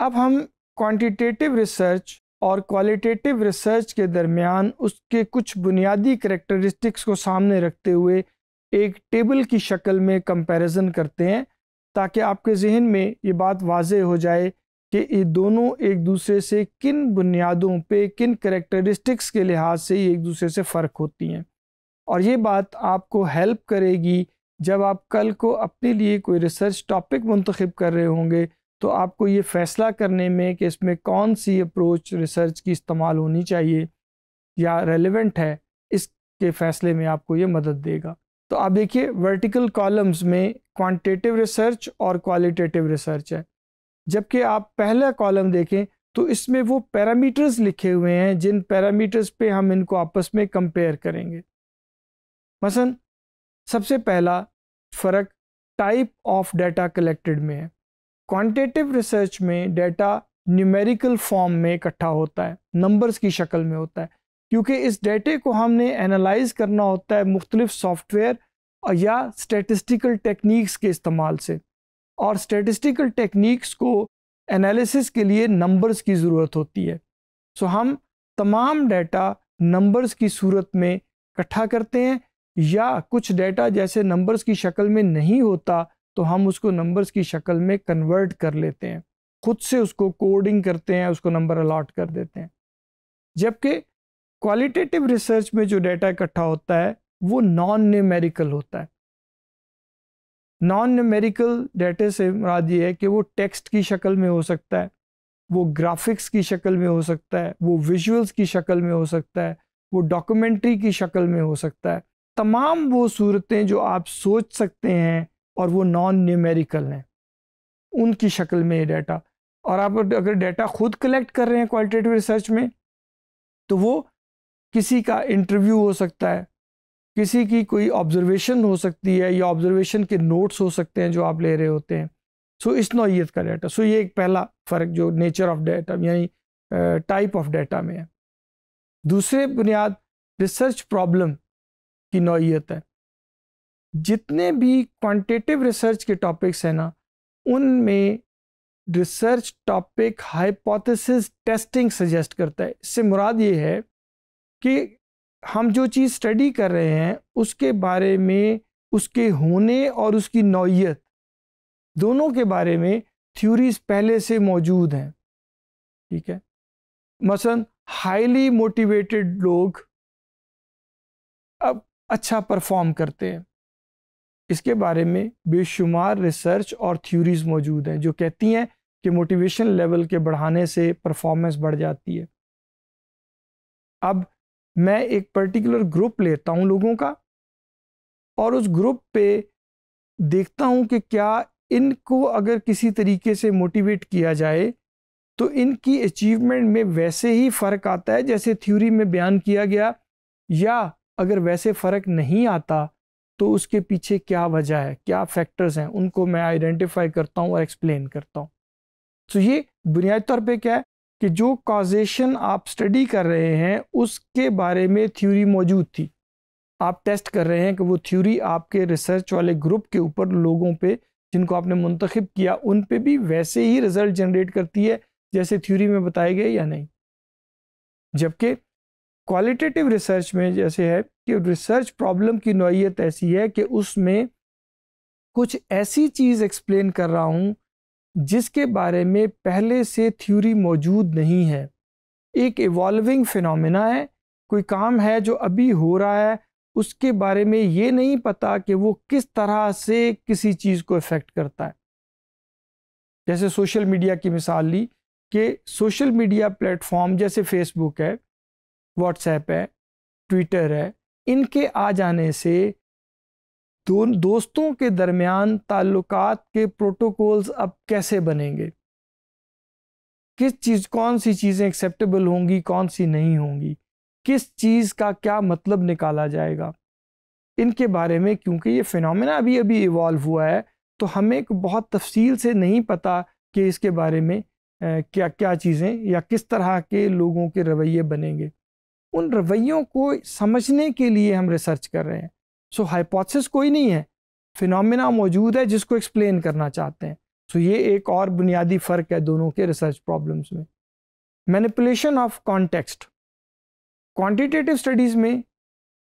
अब हम quantitative research और क्वालिटेटिव रिसर्च के दरमियान उसके कुछ बुनियादी करेक्टरिस्टिक्स को सामने रखते हुए एक टेबल की शक्ल में कंपैरिजन करते हैं, ताकि आपके जहन में ये बात वाज हो जाए कि ये दोनों एक दूसरे से किन बुनियादों पे किन करेक्टरिस्टिक्स के लिहाज से ये एक दूसरे से फ़र्क होती हैं। और ये बात आपको हेल्प करेगी जब आप कल को अपने लिए कोई रिसर्च टॉपिक मंतखब कर रहे होंगे तो आपको ये फ़ैसला करने में कि इसमें कौन सी अप्रोच रिसर्च की इस्तेमाल होनी चाहिए या रेलिवेंट है, इसके फ़ैसले में आपको ये मदद देगा। तो आप देखिए वर्टिकल कॉलम्स में क्वांटिटेटिव रिसर्च और क्वालिटेटिव रिसर्च है। जबकि आप पहला कॉलम देखें तो इसमें वो पैरामीटर्स लिखे हुए हैं, जिन पैरामीटर्स पे हम इनको आपस में कंपेयर करेंगे। मसन, सबसे पहला फ़र्क टाइप ऑफ़ डाटा कलेक्टेड में है। क्वांटिटेटिव रिसर्च में डेटा न्यूमेरिकल फॉर्म में इकट्ठा होता है नंबर्स की शक्ल में होता है। क्योंकि इस डेटे को हमने एनालाइज करना होता है मुख्तलिफ़ सॉफ्टवेयर या स्टेटिस्टिकल टेक्निक्स के इस्तेमाल से। और स्टेटिस्टिकल टेक्निक्स को एनालिसिस के लिए नंबर्स की ज़रूरत होती है। सो हम तमाम डाटा नंबर्स की सूरत में इकट्ठा करते हैं या कुछ डाटा जैसे नंबर्स की शक्ल में नहीं होता तो हम उसको नंबर्स की शक्ल में कन्वर्ट कर लेते हैं। खुद से उसको कोडिंग करते हैं, उसको नंबर अलाट कर देते हैं। जबकि क्वालिटेटिव रिसर्च में जो डाटा इकट्ठा होता है, वो नॉन न्यूमेरिकल होता है। नॉन न्यूमेरिकल डाटे से मुराद ये है कि वो टेक्स्ट की शक्ल में हो सकता है, वो ग्राफिक्स की शक्ल में हो सकता है, वो विजुअल्स की शक्ल में हो सकता है, वो डॉक्यूमेंट्री की शक्ल में हो सकता है। तमाम वो सूरतें जो आप सोच सकते हैं और वो नॉन न्यूमेरिकल हैं। उनकी शक्ल में ये डाटा और आप अगर डाटा खुद कलेक्ट कर रहे हैं क्वालिटेटिव रिसर्च में तो वो किसी का इंटरव्यू हो सकता है, किसी की कोई ऑब्जर्वेशन हो सकती है, या ऑब्जर्वेशन के नोट्स हो सकते हैं जो आप ले रहे होते हैं। सो इस नौीयत का डाटा सो ये एक पहला फ़र्क जो नेचर ऑफ़ डाटा यानी टाइप ऑफ़ डाटा में है। दूसरे बुनियाद रिसर्च प्रॉब्लम की नौीयत है। जितने भी क्वांटिटेटिव रिसर्च के टॉपिक्स हैं ना, उनमें research topic hypothesis testing suggest करता है। इससे मुराद ये है कि हम जो चीज़ स्टडी कर रहे हैं, उसके बारे में, उसके होने और उसकी नौीयत दोनों के बारे में थ्योरीज पहले से मौजूद हैं। ठीक है? मसलन हाईली मोटिवेटेड लोग अब अच्छा परफॉर्म करते हैं। इसके बारे में बेशुमार रिसर्च और थ्योरीज मौजूद हैं, जो कहती हैं कि मोटिवेशन लेवल के बढ़ाने से परफॉर्मेंस बढ़ जाती है। अब मैं एक पर्टिकुलर ग्रुप लेता हूँ लोगों का, और उस ग्रुप पे देखता हूँ कि क्या इनको अगर किसी तरीके से मोटिवेट किया जाए तो इनकी अचीवमेंट में वैसे ही फ़र्क आता है, जैसे थ्योरी में बयान किया गया, या अगर वैसे फ़र्क नहीं आता तो उसके पीछे क्या वजह है, क्या फैक्टर्स हैं, उनको मैं आइडेंटिफाई करता हूँ और एक्सप्लेन करता हूँ। तो ये बुनियादी तौर पे क्या है कि जो कॉजेशन आप स्टडी कर रहे हैं, उसके बारे में थ्योरी मौजूद थी। आप टेस्ट कर रहे हैं कि वो थ्योरी आपके रिसर्च वाले ग्रुप के ऊपर लोगों पे, जिनको आपने मुंतखब किया, उन पे भी वैसे ही रिज़ल्ट जनरेट करती है, जैसे थ्योरी में बताए गए या नहीं। जबकि क्वालिटेटिव रिसर्च में जैसे है कि रिसर्च प्रॉब्लम की नोयत ऐसी है कि उसमें कुछ ऐसी चीज़ एक्सप्लेन कर रहा हूँ, जिसके बारे में पहले से थ्योरी मौजूद नहीं है। एक इवॉल्विंग फिनोमिना है, कोई काम है जो अभी हो रहा है, उसके बारे में ये नहीं पता कि वो किस तरह से किसी चीज़ को इफ़ेक्ट करता है। जैसे सोशल मीडिया की मिसाल ली कि सोशल मीडिया प्लेटफॉर्म जैसे फेसबुक है व्हाट्सएप है ट्विटर है, इनके आ जाने से दो दोस्तों के दरमियान ताल्लुकात के प्रोटोकॉल्स अब कैसे बनेंगे? किस चीज़, कौन सी चीज़ें एक्सेप्टेबल होंगी, कौन सी नहीं होंगी? किस चीज़ का क्या मतलब निकाला जाएगा? इनके बारे में क्योंकि ये फिनमिना अभी अभी इवॉल्व हुआ है तो हमें बहुत तफसील से नहीं पता कि इसके बारे में क्या क्या चीज़ें या किस तरह के लोगों के रवैये बनेंगे। उन रवैयों को समझने के लिए हम रिसर्च कर रहे हैं। सो हाइपोथेसिस कोई नहीं है। फिनमिना मौजूद है जिसको एक्सप्लेन करना चाहते हैं। सो ये एक और बुनियादी फ़र्क है दोनों के रिसर्च प्रॉब्लम्स में। Manipulation of context quantitative studies में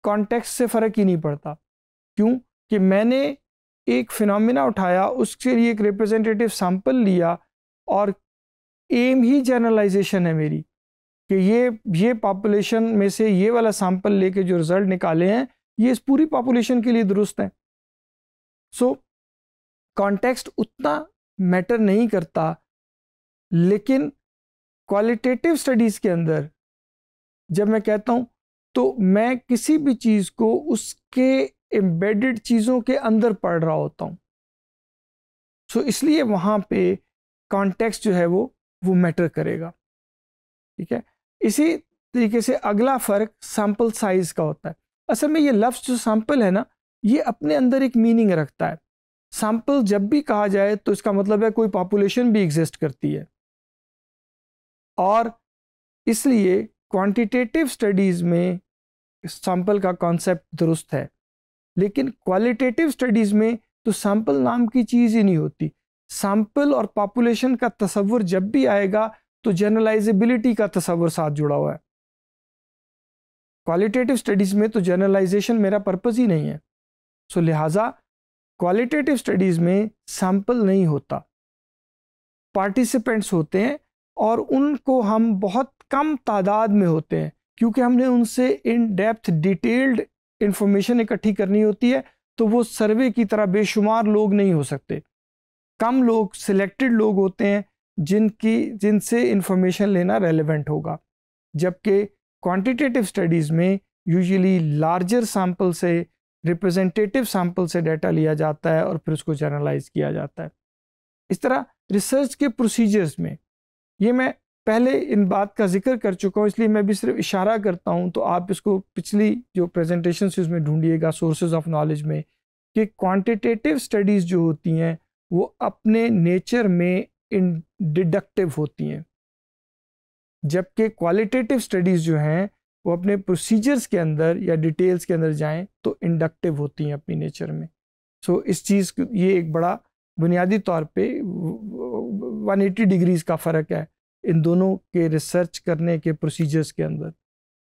कॉन्टेक्स्ट से फ़र्क ही नहीं पड़ता। क्यों? कि मैंने एक फिनमिना उठाया, उसके लिए एक रिप्रेजेंटेटिव सैंपल लिया और एम ही जनरलाइजेशन है मेरी। कि ये ये पॉपुलेशन में से ये वाला सैंपल लेके जो रिज़ल्ट निकाले हैं ये इस पूरी पॉपुलेशन के लिए दुरुस्त हैं। सो कॉन्टेक्स्ट उतना मैटर नहीं करता लेकिन क्वालिटेटिव स्टडीज़ के अंदर जब मैं कहता हूँ तो मैं किसी भी चीज़ को उसके एम्बेडेड चीज़ों के अंदर पढ़ रहा होता हूँ। सो so, इसलिए वहाँ पे कॉन्टेक्स्ट जो है वो वो मैटर करेगा। ठीक है? इसी तरीके से अगला फ़र्क सैंपल साइज़ का होता है। असल में ये लफ्ज़ जो सैंपल है ना, ये अपने अंदर एक मीनिंग रखता है। सैंपल जब भी कहा जाए तो इसका मतलब है कोई पॉपुलेशन भी एग्जिस्ट करती है। और इसलिए क्वांटिटेटिव स्टडीज़ में सैंपल का कॉन्सेप्ट दुरुस्त है। लेकिन क्वालिटेटिव स्टडीज़ में तो सैंपल नाम की चीज़ ही नहीं होती। सैंपल और पॉपुलेशन का तस्वुर जब भी आएगा तो जनरलाइजेबिलिटी का तस्वर साथ जुड़ा हुआ है। क्वालिटेटिव स्टडीज़ में तो जनरलाइजेशन मेरा पर्पज़ ही नहीं है। सो लिहाजा क्वालिटेटिव स्टडीज़ में सैंपल नहीं होता। पार्टिसिपेंट्स होते हैं और उनको हम बहुत कम तादाद में होते हैं, क्योंकि हमने उनसे इन डेप्थ डिटेल्ड इंफॉर्मेशन इकट्ठी करनी होती है तो वो सर्वे की तरह बेशुमार लोग नहीं हो सकते। कम लोग सिलेक्टेड लोग होते हैं जिनकी, जिनसे इंफॉर्मेशन लेना रेलिवेंट होगा। जबकि क्वांटिटेटिव स्टडीज़ में यूजुअली लार्जर सैंपल से रिप्रेजेंटेटिव सैंपल से डाटा लिया जाता है और फिर उसको जर्नलाइज किया जाता है। इस तरह रिसर्च के प्रोसीजर्स में, ये मैं पहले इन बात का ज़िक्र कर चुका हूँ, इसलिए मैं भी सिर्फ़ इशारा करता हूँ तो आप इसको पिछली जो प्रेजेंटेशन से उसमें ढूंढिएगा सोर्सेज ऑफ़ नॉलेज में, कि क्वांटिटेटिव स्टडीज़ जो होती हैं, वो अपने नेचर में डिडक्टिव होती हैं। जबकि क्वालिटेटिव स्टडीज़ जो हैं वो अपने प्रोसीजर्स के अंदर या डिटेल्स के अंदर जाएँ तो इंडक्टिव होती हैं अपनी नेचर में। सो so, इस चीज़ ये एक बड़ा बुनियादी तौर पे 180 डिग्रीज का फ़र्क है इन दोनों के रिसर्च करने के प्रोसीजर्स के अंदर।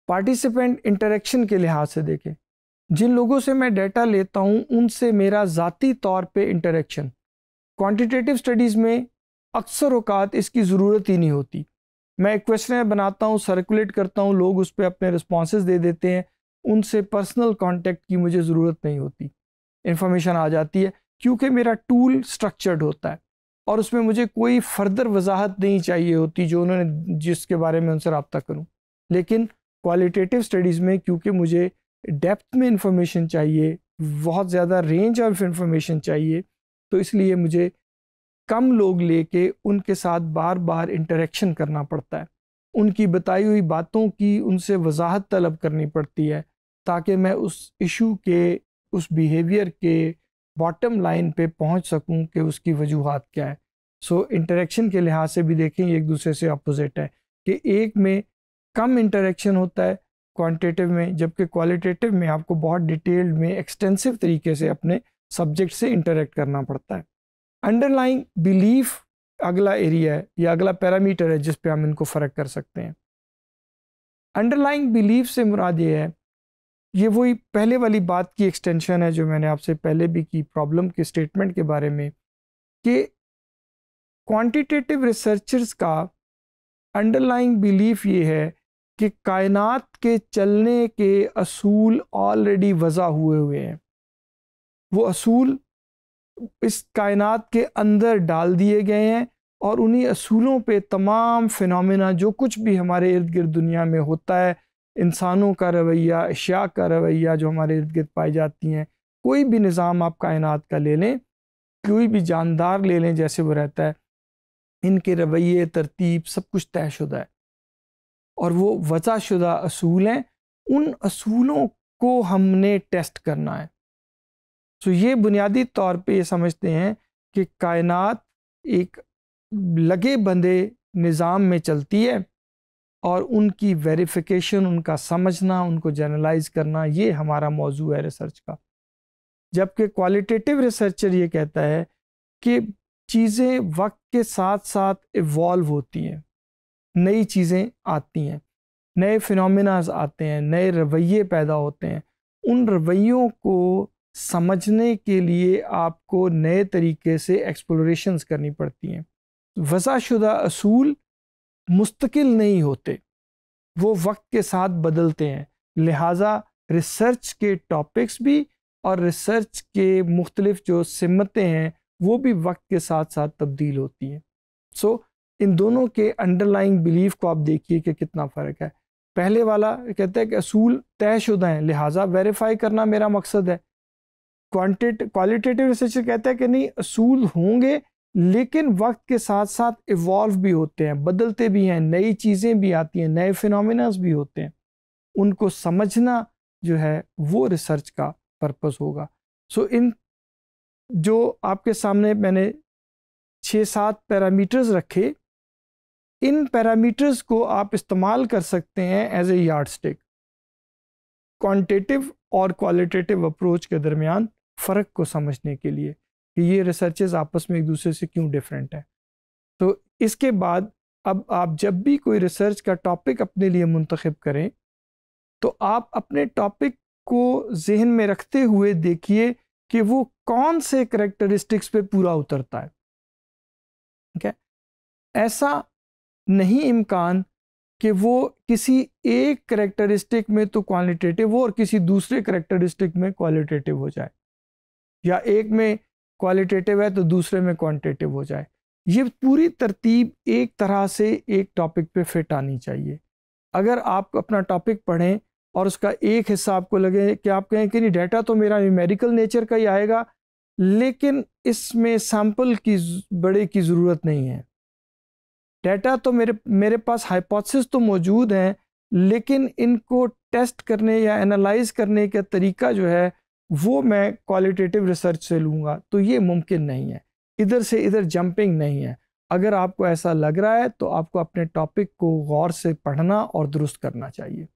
पार्टिसिपेंट इंटरेक्शन के लिहाज से देखें। जिन लोगों से मैं डाटा लेता हूँ उनसे मेरा ज़ाती तौर पे इंटरेक्शन क्वांटिटेटिव स्टडीज़ में अक्सर अवकात इसकी ज़रूरत ही नहीं होती। मैं क्वेश्चन बनाता हूँ सर्कुलेट करता हूँ, लोग उस पर अपने रिस्पॉन्स दे देते हैं। उनसे पर्सनल कांटेक्ट की मुझे ज़रूरत नहीं होती। इन्फॉर्मेशन आ जाती है, क्योंकि मेरा टूल स्ट्रक्चर्ड होता है और उसमें मुझे कोई फर्दर वजाहत नहीं चाहिए होती जो उन्होंने, जिसके बारे में उनसे रबता करूँ। लेकिन क्वालिटेटिव स्टडीज़ में, क्योंकि मुझे डेप्थ में इंफॉर्मेशन चाहिए, बहुत ज़्यादा रेंज ऑफ़ इंफॉर्मेशन चाहिए तो इसलिए मुझे कम लोग लेके उनके साथ बार बार इंटरेक्शन करना पड़ता है। उनकी बताई हुई बातों की उनसे वजाहत तलब करनी पड़ती है ताकि मैं उस इशू के उस बिहेवियर के बॉटम लाइन पे पहुँच सकूँ कि उसकी वजूहत क्या है। सो so, इंटरेक्शन के लिहाज से भी देखें एक दूसरे से अपोजिट है कि एक में कम इंटरेक्शन होता है क्वांटिटेटिव में जबकि क्वालिटेटिव में आपको बहुत डिटेल्ड में एक्सटेंसिव तरीके से अपने सब्जेक्ट से इंटरेक्ट करना पड़ता है। अंडरलाइंग बिलीफ अगला एरिया है, या अगला पैरामीटर है जिस पे हम इनको फ़र्क कर सकते हैं। अंडरलाइंग बिलीफ से मुराद ये है, ये वही पहले वाली बात की एक्सटेंशन है जो मैंने आपसे पहले भी की प्रॉब्लम के स्टेटमेंट के बारे में, कि क्वांटिटेटिव रिसर्चर्स का अंडरलाइंग बिलीफ ये है कि कायनात के चलने के असूल ऑलरेडी वज़ा हुए हुए हैं। वो असूल इस कायनात के अंदर डाल दिए गए हैं और उन्हीं असूलों पे तमाम फिनमिना जो कुछ भी हमारे इर्द गिर्द दुनिया में होता है, इंसानों का रवैया, अशिया का रवैया जो हमारे इर्द गिर्द पाई जाती हैं, कोई भी निज़ाम आप कायनात का ले लें, कोई भी जानदार ले लें, जैसे वो रहता है, इनके रवैये, तरतीब सब कुछ तयशुदा है। और वो वजह शुदा असूल हैं, उन असूलों को हमने टेस्ट करना है। सो ये बुनियादी तौर पे ये समझते हैं कि कायनात एक लगे बंदे निज़ाम में चलती है और उनकी वेरिफिकेशन, उनका समझना, उनको जनरलाइज करना ये हमारा मौजू है रिसर्च का। जबकि क्वालिटेटिव रिसर्चर ये कहता है कि चीज़ें वक्त के साथ साथ इवॉल्व होती हैं, नई चीज़ें आती हैं, नए फिनमिनाज आते हैं, नए रवैये पैदा होते हैं। उन रवैयों को समझने के लिए आपको नए तरीके से एक्सप्लोरेशंस करनी पड़ती हैं। वज़ाशुदा असूल मुस्तकिल नहीं होते वो वक्त के साथ बदलते हैं। लिहाजा रिसर्च के टॉपिक्स भी और रिसर्च के मुख्तलिफ़ जो सिमतें हैं वो भी वक्त के साथ साथ तब्दील होती हैं। सो so, इन दोनों के अंडरलाइंग बिलीफ को आप देखिए कि कितना फ़र्क है। पहले वाला कहता है कि असूल तयशुदा हैं लिहाजा वेरीफाई करना मेरा मकसद है। क्वान्टिट क्वालिटेटिव रिसर्च कहता है कि नहीं, असूल होंगे, लेकिन वक्त के साथ साथ इवॉल्व भी होते हैं, बदलते भी हैं, नई चीज़ें भी आती हैं, नए फिनमिनाज भी होते हैं। उनको समझना जो है, वो रिसर्च का पर्पस होगा। सो इन जो आपके सामने मैंने छः सात पैरामीटर्स रखे, इन पैरामीटर्स को आप इस्तेमाल कर सकते हैं as a yard stick quantitative और क्वालिटेटिव अप्रोच के दरमियान फ़र्क को समझने के लिए कि ये रिसर्चेज आपस में एक दूसरे से क्यों डिफरेंट है। तो इसके बाद अब आप जब भी कोई रिसर्च का टॉपिक अपने लिए मंतखब करें तो आप अपने टॉपिक को जहन में रखते हुए देखिए कि वो कौन से करेक्टरिस्टिक्स पे पूरा उतरता है। ठीक है? ऐसा नहीं इम्कान कि वो किसी एक करेक्टरिस्टिक में तो क्वालिटेटिव हो और किसी दूसरे करेक्टरिस्टिक में क्वालिटेटिव हो जाए। या एक में क्वालिटेटिव है तो दूसरे में क्वांटिटेटिव हो जाए। ये पूरी तरतीब एक तरह से एक टॉपिक पे फिट आनी चाहिए। अगर आप अपना टॉपिक पढ़ें और उसका एक हिस्सा आपको लगे कि आप कहें कि नहीं डाटा तो मेरा न्यूमेरिकल नेचर का ही आएगा, लेकिन इसमें सैंपल की बड़े की ज़रूरत नहीं है। डाटा तो मेरे मेरे पास हाइपोथेसिस तो मौजूद हैं, लेकिन इनको टेस्ट करने या एनालाइज करने का तरीका जो है वो मैं क्वालिटेटिव रिसर्च से लूँगा तो ये मुमकिन नहीं है। इधर से इधर जंपिंग नहीं है। अगर आपको ऐसा लग रहा है तो आपको अपने टॉपिक को गौर से पढ़ना और दुरुस्त करना चाहिए।